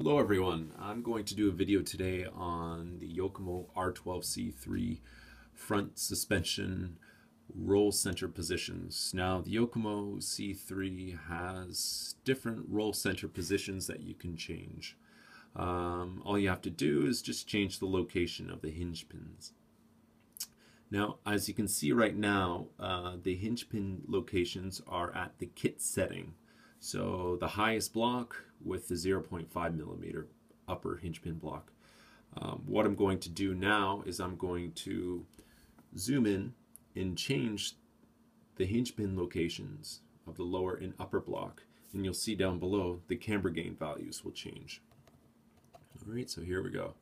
Hello everyone, I'm going to do a video today on the Yokomo R12C3 front suspension roll center positions. Now the Yokomo C3 has different roll center positions that you can change. Um, all you have to do is just change the location of the hinge pins. Now as you can see right now, uh, the hinge pin locations are at the kit setting. So the highest block with the 0.5 millimeter upper hinge pin block. Um, what I'm going to do now is I'm going to zoom in and change the hinge pin locations of the lower and upper block and you'll see down below the camber gain values will change. Alright, so here we go.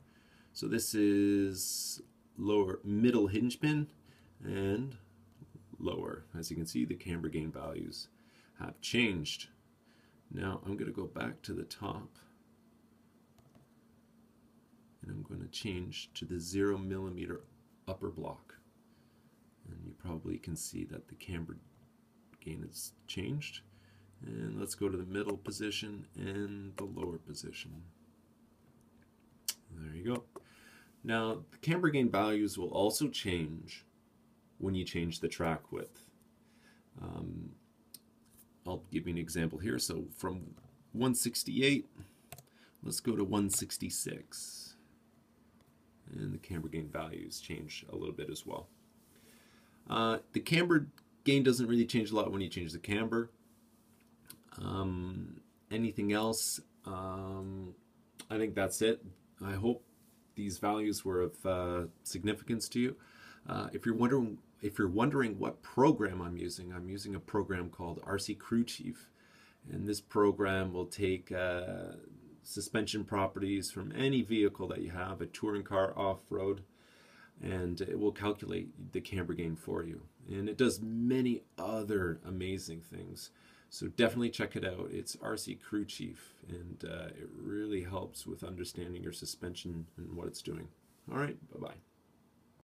So this is lower middle hinge pin and lower. As you can see the camber gain values have changed. Now I'm going to go back to the top and I'm going to change to the zero millimeter upper block. And you probably can see that the camber gain has changed. And let's go to the middle position and the lower position. There you go. Now, the camber gain values will also change when you change the track width. Um, I'll give you an example here. So from 168, let's go to 166. And the camber gain values change a little bit as well. Uh, the camber gain doesn't really change a lot when you change the camber. Um, anything else? Um, I think that's it. I hope these values were of uh, significance to you. Uh, if you're wondering if you're wondering what program I'm using, I'm using a program called RC Crew Chief. And this program will take uh, suspension properties from any vehicle that you have, a touring car, off-road, and it will calculate the camber gain for you. And it does many other amazing things. So definitely check it out. It's RC Crew Chief, and uh, it really helps with understanding your suspension and what it's doing. All right, bye-bye.